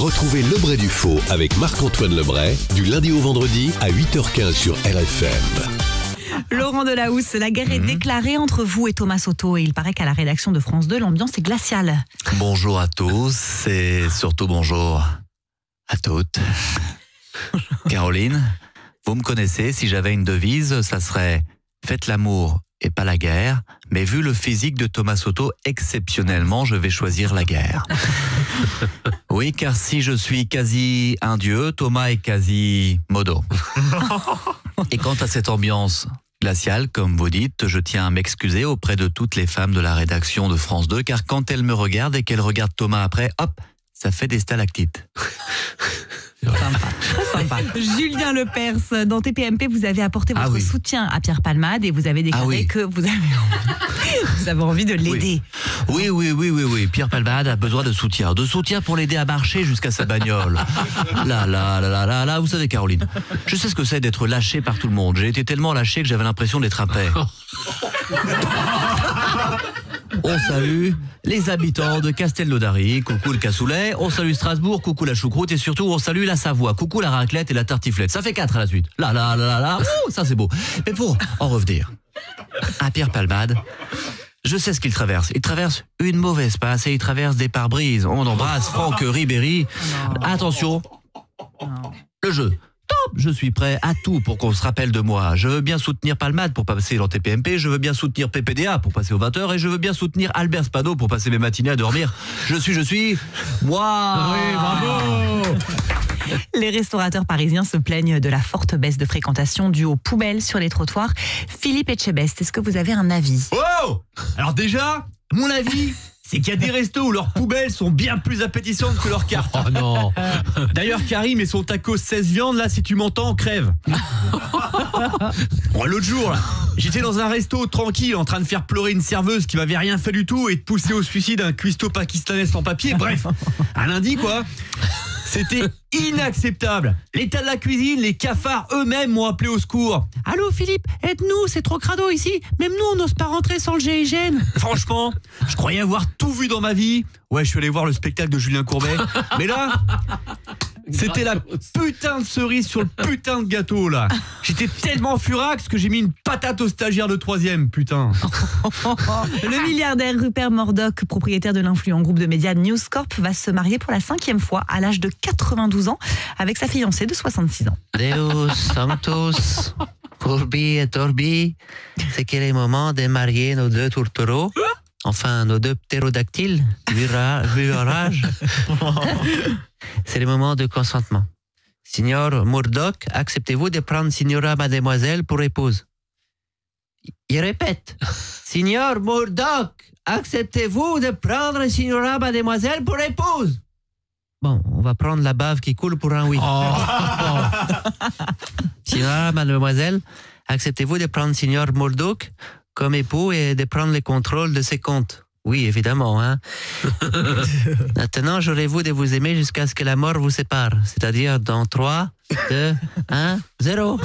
Retrouvez Lebray du Faux avec Marc-Antoine Lebray du lundi au vendredi à 8h15 sur RFM. Laurent Delahousse, la guerre est déclarée entre vous et Thomas Soto et il paraît qu'à la rédaction de France 2, l'ambiance est glaciale. Bonjour à tous et surtout bonjour à toutes. Caroline, vous me connaissez, si j'avais une devise, ça serait faites l'amour et pas la guerre, mais vu le physique de Thomas Soto, exceptionnellement, je vais choisir la guerre. Oui, car si je suis quasi un dieu, Thomas est quasi modo. Et quant à cette ambiance glaciale, comme vous dites, je tiens à m'excuser auprès de toutes les femmes de la rédaction de France 2, car quand elles me regardent et qu'elles regardent Thomas après, hop, ça fait des stalactites. Julien Lepers, dans TPMP, vous avez apporté Ah votre oui. soutien à Pierre Palmade et vous avez déclaré Ah oui. que vous avez envie, vous avez envie de l'aider. Oui, oui, oui, oui, oui. Pierre Palmade a besoin de soutien. De soutien pour l'aider à marcher jusqu'à sa bagnole. Là, là, là, là, là, là, vous savez, Caroline, je sais ce que c'est d'être lâché par tout le monde. J'ai été tellement lâché que j'avais l'impression d'être un père. On salue les habitants de Castelnaudary, coucou le cassoulet, on salue Strasbourg, coucou la choucroute et surtout on salue la Savoie, coucou la raclette et la tartiflette. Ça fait quatre à la suite. Là, là, là, là, là, ouh, ça c'est beau. Mais pour en revenir à Pierre Palmade, je sais ce qu'il traverse. Il traverse une mauvaise passe et il traverse des pare-brises. On embrasse Franck Ribéry. Attention, le jeu. Je suis prêt à tout pour qu'on se rappelle de moi. Je veux bien soutenir Palmade pour passer dans TPMP, je veux bien soutenir PPDA pour passer aux 20h et je veux bien soutenir Albert Spano pour passer mes matinées à dormir. Je suis, je suis, moi Oui, bravo Les restaurateurs parisiens se plaignent de la forte baisse de fréquentation due aux poubelles sur les trottoirs. Philippe Etchebest, est-ce que vous avez un avis? Oh Alors déjà, mon avis, c'est qu'il y a des restos où leurs poubelles sont bien plus appétissantes que leurs cartes. Oh non D'ailleurs, Karim et son taco 16 viandes, là, si tu m'entends, crève. Bon, l'autre jour, là, j'étais dans un resto tranquille en train de faire pleurer une serveuse qui m'avait rien fait du tout et de pousser au suicide un cuistot pakistanais sans papier. Bref, un lundi, quoi. C'était inacceptable. L'état de la cuisine, les cafards eux-mêmes m'ont appelé au secours. Allô Philippe, aide-nous, c'est trop crado ici. Même nous, on n'ose pas rentrer sans le GIGN. Franchement, je croyais avoir tout vu dans ma vie. Ouais, je suis allé voir le spectacle de Julien Courbet. Mais là, c'était la putain de cerise sur le putain de gâteau là. J'étais tellement furax que j'ai mis une patate au stagiaire de troisième, putain. Le milliardaire Rupert Murdoch, propriétaire de l'influent groupe de médias News Corp, va se marier pour la cinquième fois à l'âge de 92 ans avec sa fiancée de 66 ans. Deus Sanctus, Courbi et Torbi, c'est quel est le moment de marier nos deux tourtereaux? Enfin, nos deux ptérodactyles, âge. C'est le moment de consentement. Signor Murdoch, acceptez-vous de prendre Signora Mademoiselle pour épouse? Il répète. Signor Murdoch, acceptez-vous de prendre Signora Mademoiselle pour épouse? Bon, on va prendre la bave qui coule pour un oui. Signora, mademoiselle, acceptez-vous de prendre Signor Murdoch comme époux et de prendre le contrôle de ses comptes Oui, évidemment. Hein? Maintenant, j'aurais-vous de vous aimer jusqu'à ce que la mort vous sépare, c'est-à-dire dans 3, 2, 1, 0.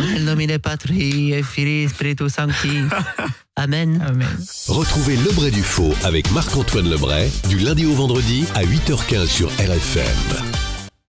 El nomine Patri et Filii Spiritus Sancti. Amen. Retrouvez Lebray du Faux avec Marc-Antoine Lebray du lundi au vendredi à 8h15 sur RFM.